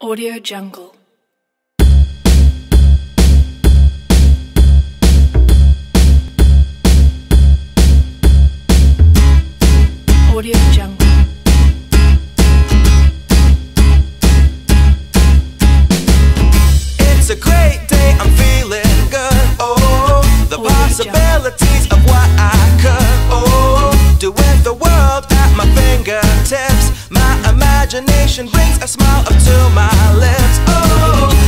Audio Jungle. Audio Jungle. It's a great day, I'm feeling good. Oh, the Oh, possibilities of what I could. Oh, do with the world at my fingertips imagination brings a smile up to my lips. Oh.